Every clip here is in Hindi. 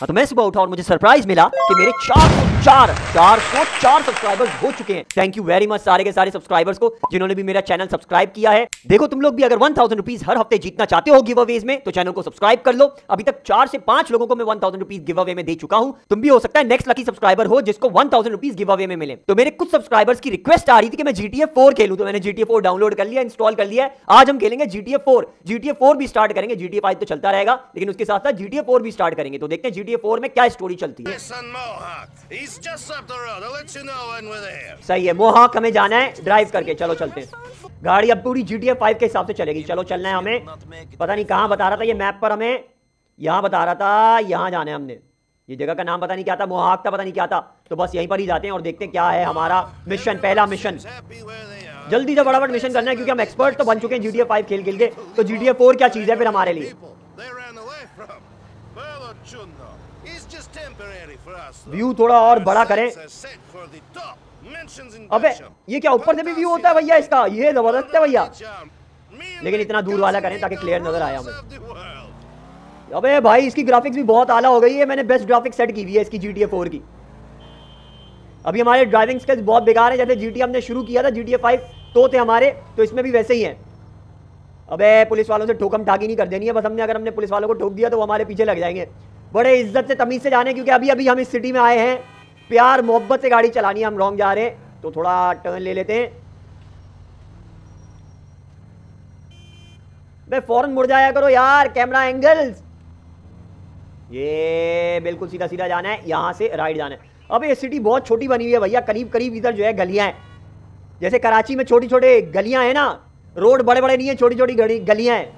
हाँ तो मैं सुबह उठा और मुझे सरप्राइज़ मिला कि मेरे 404 404 सब्सक्राइबर्स हो चुके हैं। थैंक यू वेरी मच सारे के सारे सब्सक्राइबर्स को, जिन्होंने भी मेरा चैनल सब्सक्राइब किया है। देखो, तुम लोग भी अगर वन थाउज़ेंड रुपीज़ हर हफ़्ते जीतना चाहते हो गिव अवेज में तो चैनल को सब्सक्राइब कर लो। अभी तक चार से पाँच लोगों को मैं one thousand rupees give away में दे चुका हूँ। तुम भी हो सकता है नेक्स्ट लकी सब्सक्राइबर हो जिसको one thousand rupees give away में मिले। तो मेरे कुछ सब्सक्राइबर्स की रिक्वेस्ट आ रही थी कि मैं जीटीए फोर खेलूं तो मैंने जीटीए फोर डाउनलोड कर लिया इंस्टॉल कर लिया आज हम खेलेंगे जीटीए फोर जीटीए फोर भी स्टार्ट करेंगे जीटीए फाइव तो चलता रहेगा, लेकिन उसके साथ साथ जीटीए फोर भी स्टार्ट करेंगे। तो देखते हैं जीटीए फोर में क्या स्टोरी चलती है. सही है मोहाक हमें जाना है ड्राइव करके चलो चलते हैं। गाड़ी अब पूरी जीटीए फाइव के हिसाब से चलेगी चलो चलना है हमें। पता नहीं कहाँ बता रहा था ये मैप पर हमें यहाँ बता रहा था यहाँ जाना है हमने। ये जगह का नाम पता नहीं क्या था मोहाक था पता नहीं क्या था। तो बस यहीं पर ही जाते हैं और देखते हैं क्या है हमारा मिशन पहला मिशन. जल्दी से फटाफट मिशन करना है क्योंकि हम एक्सपर्ट तो बन चुके हैं जीटीए फाइव खेल खेल के। तो जीटीए फोर क्या चीज़ है फिर हमारे लिए? व्यू थोड़ा और बड़ा करें। अबे, ये क्या ऊपर से भी व्यू होता है भैया इसका? ये ज़बरदस्त है भैया। लेकिन इतना दूर वाला करें ताकि clear नज़र eagles हमें। अबे भाई, इसकी ग्राफिक्स भी बहुत आला हो गई है। मैंने बेस्ट ग्राफिक्स सेट की हुई है इसकी GTA 4 की। अभी हमारे ड्राइविंग स्किल्स बहुत बेकार है। जैसे GTA हमने शुरू किया था, GTA 5 तो थे हमारे तो इसमें भी वैसे ही हैं। अबे पुलिस वालों से ठोकम ठाकी नहीं कर देनी है। बस हमने, अगर हमने पुलिस वालों को ठोक दिया तो वो हमारे पीछे लग जाएँगे। बड़े इज़्ज़त से तमीज से जाने, क्योंकि अभी अभी हम इस सिटी में आए हैं। प्यार, मोहब्बत से गाड़ी चलानी है, हम रॉन्ग जा रहे हैं। तो थोड़ा टर्न ले लेते हैं। बे फ़ौरन मुड़ जाया करो यार कैमरा एंगल्स ये बिल्कुल सीधा सीधा जाना है, यहाँ से राइट जाना है। अब ये सिटी बहुत छोटी बनी हुई है भैया करीब करीब इधर जो है गलियाँ हैं। जैसे कराची में छोटी छोटे गलियाँ हैं ना, रोड बड़े बड़े नहीं है छोटी छोटी गली गलियाँ हैं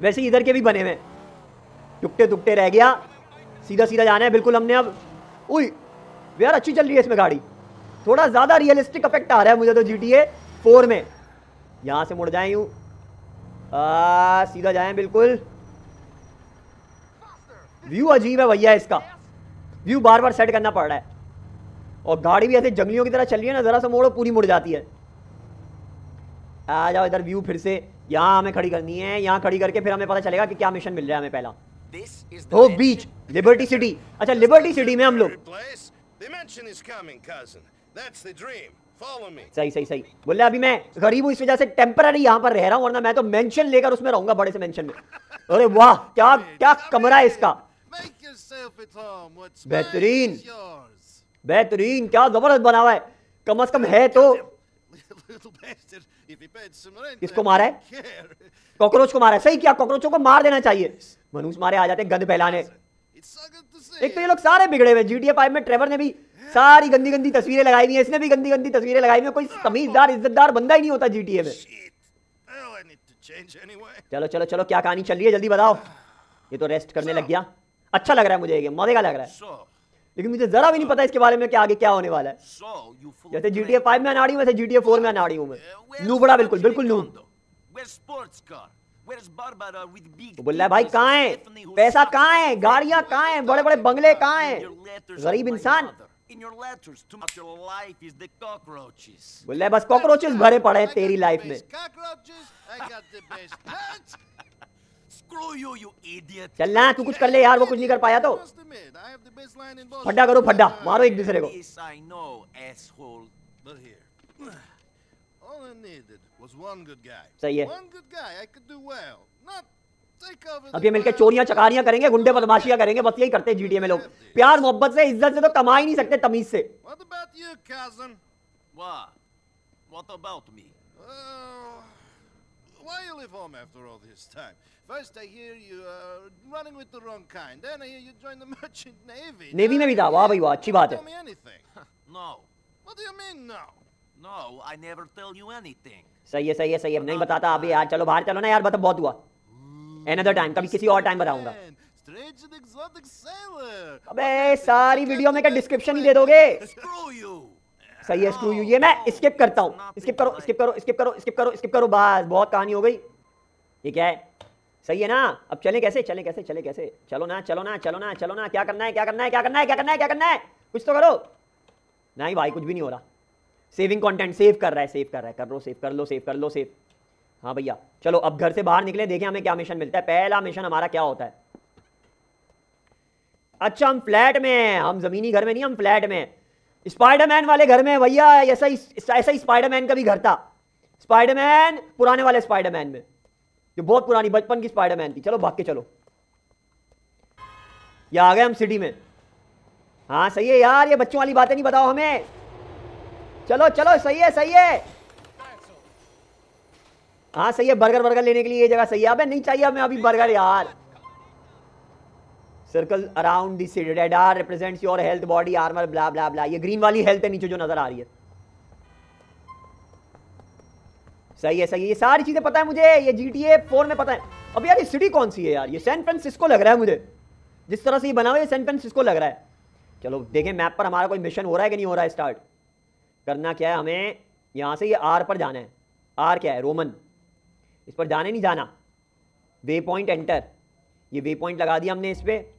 वैसे इधर के भी बने हुए हैं। टुकटे टुकटे रह गया। सीधा सीधा जाना है, बिल्कुल हमने अब उई, यार अच्छी चल रही है इसमें गाड़ी। थोड़ा ज़्यादा रियलिस्टिक इफ़ेक्ट आ रहा है मुझे तो जी टी ए फोर में। यहाँ से मुड़ जाए यूँ। सीधा जाए, बिल्कुल। व्यू अजीब है भैया इसका। व्यू बार बार सेट करना पड़ रहा है। और गाड़ी भी ऐसे जंगलियों की तरह चल रही है ना, जरा सा मोड़ो, पूरी मुड़ जाती है। आ जाओ इधर व्यू फिर से। यहाँ हमें खड़ी करनी है, यहाँ खड़ी करके फिर हमें पता चलेगा कि क्या मिशन मिल रहा है हमें पहला। ओ बीच लिबर्टी सिटी अच्छा लिबर्टी सिटी में हम लोग. सही सही सही। बोले अभी मैं गरीब हूँ इस वजह से टेम्पररी यहाँ पर रह रहा हूँ वरना मैं तो मेंशन लेकर उसमें रहूँगा बड़े से मेंशन में। अरे वाह क्या क्या कमरा है इसका। बेहतरीन। बेहतरीन क्या ज़बरदस्त बना हुआ है। कम अज कम है तो किसको मारा? है? कॉकरोच को मारा। है सही किया कॉकरोचों को मार देना चाहिए। मनुष्य मारे आ जाते हैं गंद फैलाने। एक तो ये लोग सारे बिगड़े हुए जीटीए फाइव में ट्रेवर ने भी सारी गंदी गंदी तस्वीरें लगाई हुई है। इसने भी गंदी गंदी तस्वीरें लगाई हुई है। कोई तमीजदार इज्जतदार बंदा ही नहीं होता जीटीए में. Oh. चलो चलो चलो क्या कहानी चल रही है? जल्दी बताओ। ये तो रेस्ट करने लग गया। अच्छा लग रहा है मुझे ये मज़े का लग रहा है। लेकिन मुझे जरा भी नहीं पता इसके बारे में क्या आगे क्या होने वाला है। जैसे जीटीए फाइव में अनाड़ी हूँ वैसे फोर में अनाड़ी हूँ मैं। बड़ा बिल्कुल बिल्कुल लू। तो बोल रहा है भाई कहाँ है? पैसा कहाँ है? गाड़िया कहाँ है? बड़े बड़े बंगले कहाँ है? गरीब इंसान। बोल रहा है बस कॉकरोचेस भरे पड़े हैं तेरी लाइफ में. चलना तू कुछ कर ले यार वो कुछ नहीं कर पाया तो। फड्डा करो फड्डा मारो एक दूसरे को। सही है। अब मिलकर चोरियाँ चकारियाँ करेंगे गुंडे बदमाशियाँ करेंगे बस यही करते हैं जीडीए में लोग। प्यार मोहब्बत से इज़्ज़त से तो कमा ही नहीं सकते तमीज से। Why you leave home after all this time? First I hear you uh, running with the wrong kind. Then I hear you join the merchant navy. Navy में भी था वाह भाई वाह अच्छी बात है Tell me anything. No. What do you mean no? No, I never tell you anything. सही है सही है सही है नहीं बताता अभी यार चलो बाहर चलो ना यार बता बहुत हुआ एनदर टाइम कभी किसी और टाइम बताऊँगा. अबे सारी वीडियो में क्या डिस्क्रिप्शन ही दे दोगे Screw you. सही है स्क्रू यू ये मैं स्किप करता हूँ। स्किप करो स्किप करो स्किप करो स्किप करो स्किप करो, बस, बहुत कहानी हो गई। ये क्या है? सही है ना? अब चलें कैसे? चलें कैसे? चले कैसे? चलो ना चलो ना चलो ना चलो ना, क्या करना है, क्या करना है, क्या करना है, क्या करना है, क्या करना है? कुछ तो करो। नहीं भाई, कुछ भी नहीं हो रहा। सेविंग कंटेंट सेव कर रहा है सेव कर रहा है, कर लो सेव कर लो सेव कर लो सेव हाँ भैया, चलो, अब घर से बाहर निकले, देखें हमें क्या मिशन मिलता है। पहला मिशन हमारा क्या होता है? अच्छा हम फ्लैट में हैं, हम जमीनी घर में नहीं, हम फ्लैट में हैं। स्पाइडरमैन वाले घर में भैया ऐसा ही ऐसा ही स्पाइडरमैन का भी घर था। स्पाइडरमैन, पुराने वाले स्पाइडरमैन में। जो बहुत पुरानी, बचपन की स्पाइडरमैन थी। चलो, भाग के चलो। ये आ गए हम सिटी में। हाँ सही है यार, ये बच्चों वाली बातें नहीं बताओ हमें। चलो चलो, सही है सही है। हाँ सही है, बर्गर बर्गर लेने के लिए ये जगह सही है। अबे, नहीं चाहिए हमें अभी बर्गर, यार। Circle around the radar represents your health body armour blah blah blah ये ग्रीन वाली हेल्थ है नीचे जो नज़र आ रही है। सही है सही है। ये सारी चीज़ें पता है मुझे। ये जी टी ए फोर में पता है। अब यार ये सिटी कौन सी है यार? ये सैन फ्रांसिस्को लग रहा है मुझे। जिस तरह से ये बना हुआ है सैन फ्रांसिस्को लग रहा है। चलो, देखें मैप पर हमारा कोई मिशन हो रहा है कि नहीं हो रहा है स्टार्ट करना क्या है हमें? यहाँ से ये आर पर जाना है। आर क्या है? रोमन इस पर जाने नहीं जाना। वे पॉइंट एंटर ये वे पॉइंट लगा दिया हमने इस पर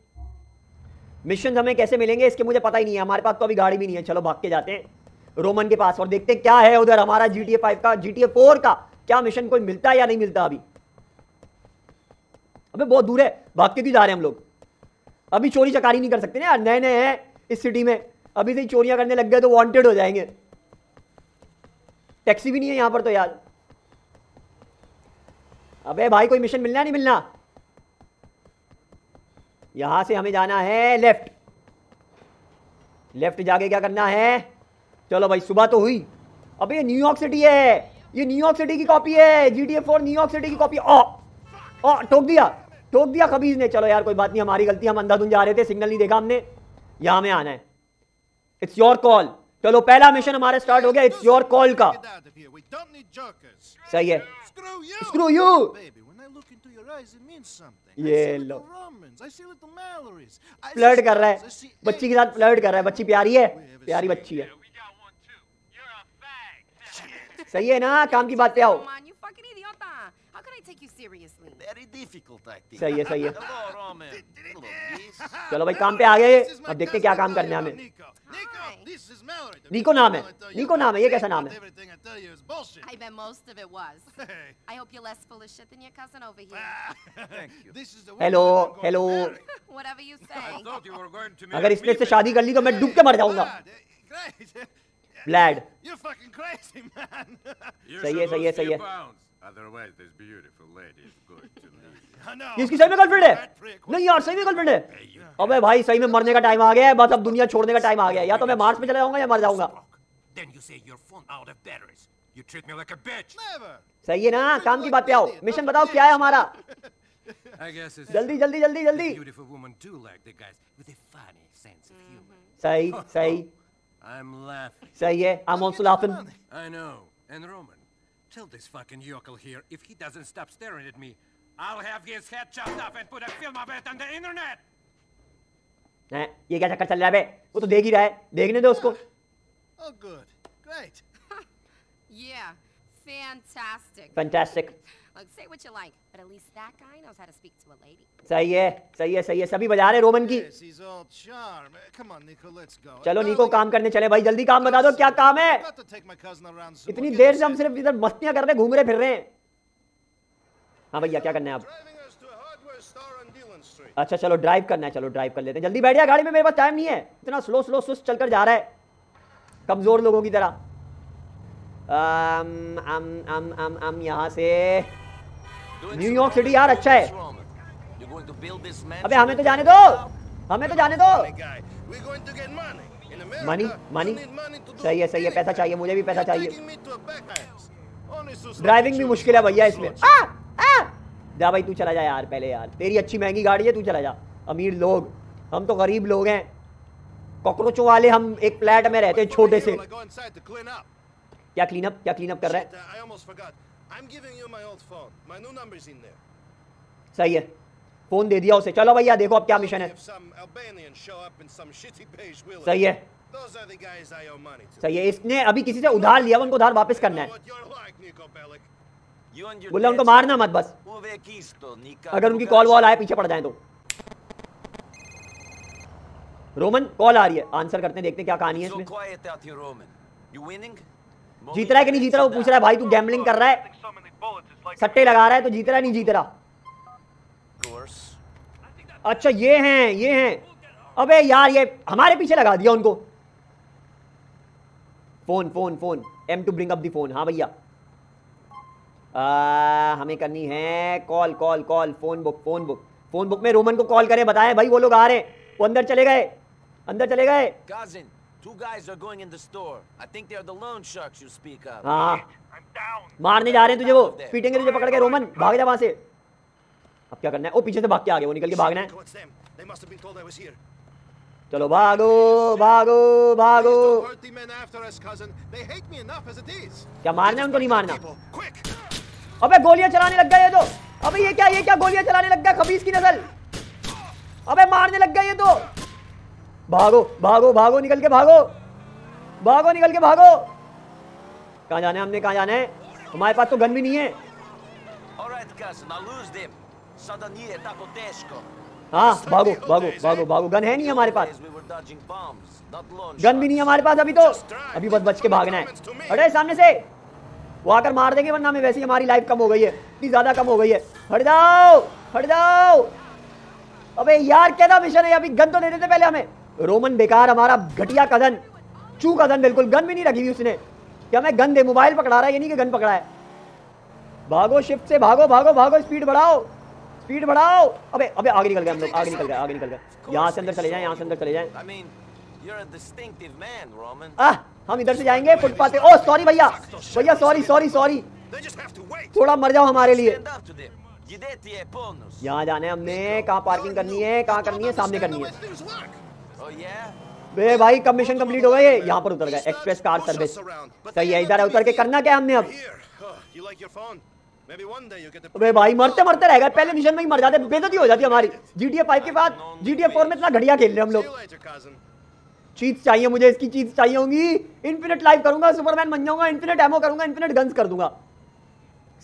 मिशन हमें कैसे मिलेंगे, इसके मुझे पता ही नहीं है। हमारे पास तो अभी गाड़ी भी नहीं है। चलो, भाग के जाते हैं। रोमन के पास, और देखते हैं क्या है उधर हमारा जी टी फाइव का जी टी फोर का। क्या मिशन कोई मिलता है या नहीं मिलता अभी? अबे, बहुत दूर है। भाग के क्यों जा रहे हैं हम लोग? अभी चोरी चकारी नहीं कर सकते ना नए नए हैं इस सिटी में। अभी से चोरियाँ करने लग गए तो वांटेड हो जाएँगे। टैक्सी भी नहीं है यहाँ पर तो यार। अबे, भाई, कोई मिशन मिलना नहीं मिलना? यहाँ से हमें जाना है लेफ़्ट। लेफ़्ट जाके क्या करना है? चलो भाई सुबह तो हुई। अबे ये न्यूयॉर्क सिटी है। ये न्यूयॉर्क सिटी की कॉपी है। GTA four New York city की कॉपी ओ ओ ठोक दिया। ठोक दिया खबीज ने। चलो यार कोई बात नहीं हमारी गलती हम अंधाधुन जा रहे थे सिग्नल नहीं देखा हमने। यहाँ में आना है। इट्स योर कॉल चलो पहला मिशन हमारा स्टार्ट हो गया। इट्स योर कॉल का. सही है। Screw you. I look into your eyes, it means something. ये लो रोमन्स कर रहा है। बच्ची के साथ फ्लर्ट कर रहा है बच्ची प्यारी है। प्यारी बच्ची है। सही है ना? काम की बात पे आओ। सही है सही है। चलो भाई काम पे आ गए। अब देखते क्या काम करने हमें। Hi. this is Mallory. Nico नाम है। I Nico. नाम है, ये कैसा नाम है? Everything I tell you is bullshit. I bet most of it was. Hey. I hope you're less full of shit than your cousin over here. Thank you. This is the Hello, hello. Whatever you say. thought you were going to अगर इसने इससे शादी कर ली तो मैं डूब के मर जाऊँगा Glad, eh, Great. Blade You're fucking crazy, man. सही है सही है सही है Otherwise, this beautiful lady is going to leave. I इसकी सही में गर्लफ्रेंड है Fat prick. नहीं यार सही में गर्लफ्रेंड है अबे भाई सही में मरने का टाइम आ गया है बस अब दुनिया छोड़ने का टाइम आ गया है या तो मैं मार्स में चला जाऊँगा या मर जाऊँगा Then you say your phone out of batteries. You treat me like a bitch. Never. सही है ना काम की बात पे आओ मिशन बताओ क्या है हमारा I guess it's जल्दी जल्दी जल्दी जल्दी. सही सही I'm laughing. सही है I am also laughing I know. And Roman, tell this fucking yokel here if he doesn't stop staring at me, I'll have his head chopped off and put a film of it on the internet. है? ये क्या चक्कर चल रहा है वो तो देख ही रहा है। देखने दो उसको। सही है सही है सही है। सभी बजा रहे रोमन की। चलो नीको काम करने चले। भाई जल्दी काम बता दो क्या काम है? इतनी देर से हम सिर्फ़ इधर मस्तियाँ कर रहे घूम रहे फिर रहे हैं। हाँ भैया क्या करना है आप अच्छा चलो ड्राइव करना है, चलो ड्राइव कर लेते हैं। जल्दी बैठ जा, गाड़ी में मेरे पास टाइम नहीं है। इतना स्लो स्लो सुस्त चलकर जा रहा है। कमज़ोर लोगों की तरह। यहाँ से न्यूयॉर्क सिटी यार अच्छा है। अबे, हमें तो जाने दो। हमें तो जाने दो। मनी मनी सही है सही है, पैसा चाहिए, मुझे भी पैसा चाहिए। ड्राइविंग भी मुश्किल है भैया इसमें। जा भाई तू चला जा यार पहले यार। तेरी अच्छी महँगी गाड़ी है तू चला जा। अमीर लोग हम तो गरीब लोग हैं। कॉकरोचों वाले हम एक फ्लैट में रहते हैं छोटे से। क्या क्लीन अप क्या क्लीन अप कर रहे हैं? सही है। फ़ोन दे दिया उसे। चलो भैया देखो अब क्या मिशन है। सही है। सही है। इसने अभी किसी से उधार लिया उनको उधार वापस करना है। बोला उनको मारना मत बस. अगर उनकी कॉल वॉल आए पीछे पड़ जाए तो। रोमन कॉल आ रही है। आंसर करते हैं देखते हैं क्या कहानी है इसमें? जीत रहा है कि नहीं जीत रहा वो पूछ रहा है भाई तू गैम्बलिंग कर रहा है? सट्टे लगा रहा है तो जीत रहा है नहीं जीत रहा? अच्छा ये हैं ये हैं। अबे यार ये हमारे पीछे लगा दिया उनको। Phone phone phone. M to bring up the phone हाँ भैया। आ, हमें करनी है call call call phone book phone book phone book में रोमन को कॉल करें बताएँ भाई वो लोग आ रहे हैं वो अंदर चले गए अंदर चले गए Cousin, two guys are going in the store. I think they're the loan sharks you speak of. हाँ मारने जा रहे हैं तुझे वो पीटेंगे तुझे पकड़ के रोमन भाग जा वहाँ से अब क्या करना है ओ पीछे से भाग के आ गए वो निकल के भागना है Oh, it's them. They must have been told I was here. चलो भागो भागो भागो Don't hurt the men after us, cousin. They hate me enough as it is. क्या मारना है उनको नहीं मारना quick! अबे गोलियाँ चलाने लग गए ये तो। अबे ये क्या ये क्या गोलियाँ चलाने लग गया खबीस की नस्ल अबे मारने लग गया ये तो। भागो भागो भागो निकल के भागो। भागो निकल के भागो। कहाँ जाना है हमने कहाँ जाना है? हमारे पास तो गन भी नहीं है. हाँ भागो भागो भागो भागो। गन है नहीं हमारे पास। गन भी नहीं हमारे पास अभी तो। अभी बस बच के भागना है। अरे सामने से। वो आकर मार देंगे, वरना हमें वैसे ही हमारी लाइफ कम हो गई है। इतनी ज़्यादा कम हो गई है। हट जाओ हट जाओ। अबे यार क्या मिशन है? अभी गन तो दे देते पहले हमें। रोमन बेकार, हमारा घटिया कदन चू कदन बिल्कुल गन भी नहीं रखी हुई उसने। क्या मैं गन दे? मोबाइल पकड़ा रहा है, ये नहीं कि गन पकड़ा है। भागो शिफ्ट से, भागो भागो भागो स्पीड बढ़ाओ। स्पीड बढ़ाओ। अबे अबे, आगे निकल गए हम लोग, आगे निकल गए, आगे निकल गए। यहाँ से अंदर चले जाएँ, यहाँ से अंदर चले जाएँ। I mean, you're a distinctive man, Roman. आह हम इधर से जाएँगे फुटपाथ पे ओ सॉरी भैया भैया सॉरी सॉरी सॉरी. थोड़ा मर जाओ हमारे लिए. यहाँ जाना है हमने कहाँ पार्किंग करनी है कहाँ करनी है सामने करनी है. Oh, yeah? बे भाई कब मिशन कंप्लीट हो गए यहाँ पर उतर गए एक्सप्रेस कार सर्विस सही है इधर है, उतर के करना क्या हमने अब. Oh. अबे भाई मरते मरते रह गए पहले मिशन में ही मर जाते बेइज्जती हो जाती हमारी जीटीए 5 के बाद जीटीए 4 में इतना घड़िया खेल रहे हम लोग. चीज़ चाहिए, मुझे इसकी चीज़ चाहिए होंगी। इन्फिनिट लाइफ करूँगा सुपरमैन बन जाऊँगा इन्फिनिट एमो करूँगा इन्फिनिट गन्स कर दूँगा।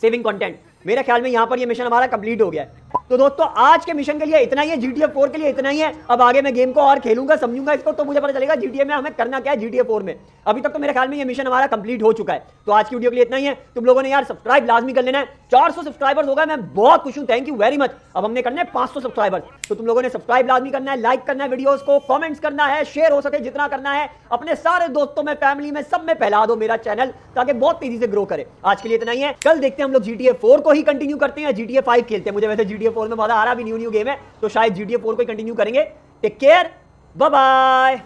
सेविंग कंटेंट मेरे ख्याल में यहाँ पर ये मिशन हमारा कंप्लीट हो गया है। तो दोस्तों, आज के मिशन के लिए इतना ही है जीटीए 4 के लिए इतना ही है। अब आगे मैं गेम को और खेलूँगा, समझूँगा इसको तो मुझे पता चलेगा जीटीए में हमें करना क्या है जीटीए फोर में। अभी तक तो मेरे ख्याल में ये मिशन हमारा कंप्लीट हो चुका है। तो आज की वीडियो के लिए इतना ही है। तुम लोगों ने यार सब्सक्राइब लाजमी कर लेना है। 400 सब्सक्राइबर्स हो गए, मैं बहुत खुश हूँ। थैंक यू वेरी मच अब हमने करने हैं 500 सब्सक्राइबर्स तो तुम लोगों ने सब्सक्राइब लाजमी करना है लाइक करना है वीडियोस को कमेंट्स करना है शेयर हो सके जितना करना है। अपने सारे दोस्तों में फैमिली में सब में फैला दो मेरा चैनल ताकि बहुत तेज़ी से ग्रो करे। आज के लिए इतना ही है। कल देखते हैं हम लोग जीटीए 4 को ही कंटिन्यू करते हैं। जी टी ए फाइव खेलते हैं। मुझे वैसे जी टी ए फोर में बहुत आ रहा भी न्यू न्यू गेम है तो शायद जी टी ए फोर को ही कंटिन्यू करेंगे। Take care bye bye